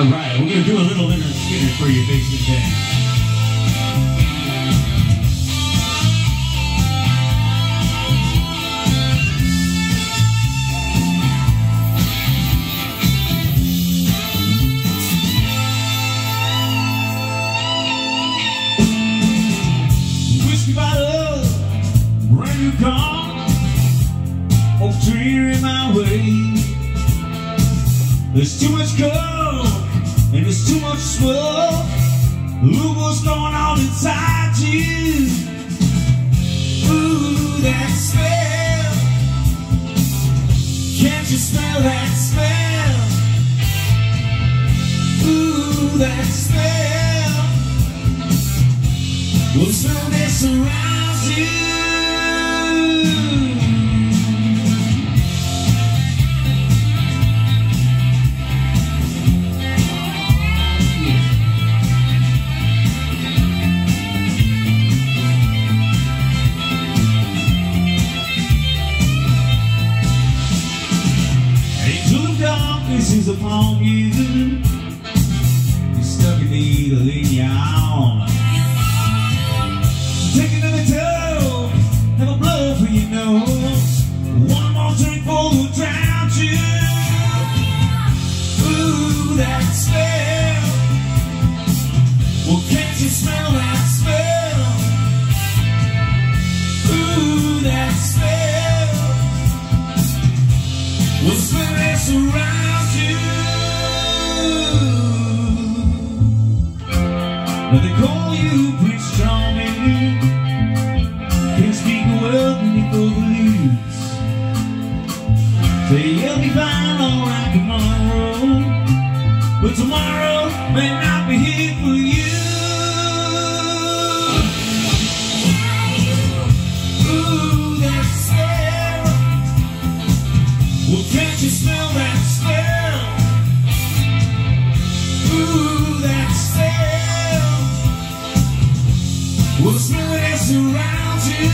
All right, we're gonna do a little Lynyrd Skynyrd for you, basement band. There's too much there's too. Look what's going on inside you. Ooh, that smell. Can't you smell that smell? Ooh, that smell. Well, smell that surrounds you. Is upon you. You're stuck in needle in your arm. Take another toke, have a blow for your nose. One more drink will drown you. Ooh, that smell. Well, can't you smell that Now they call you Prince Charming. Can't speak a word when you throw the leaves. Say you'll be fine, alright tomorrow. But tomorrow may not be here for you. Ooh, that. Well, can't you smell that smell? Ooh, that smell. What's new around you?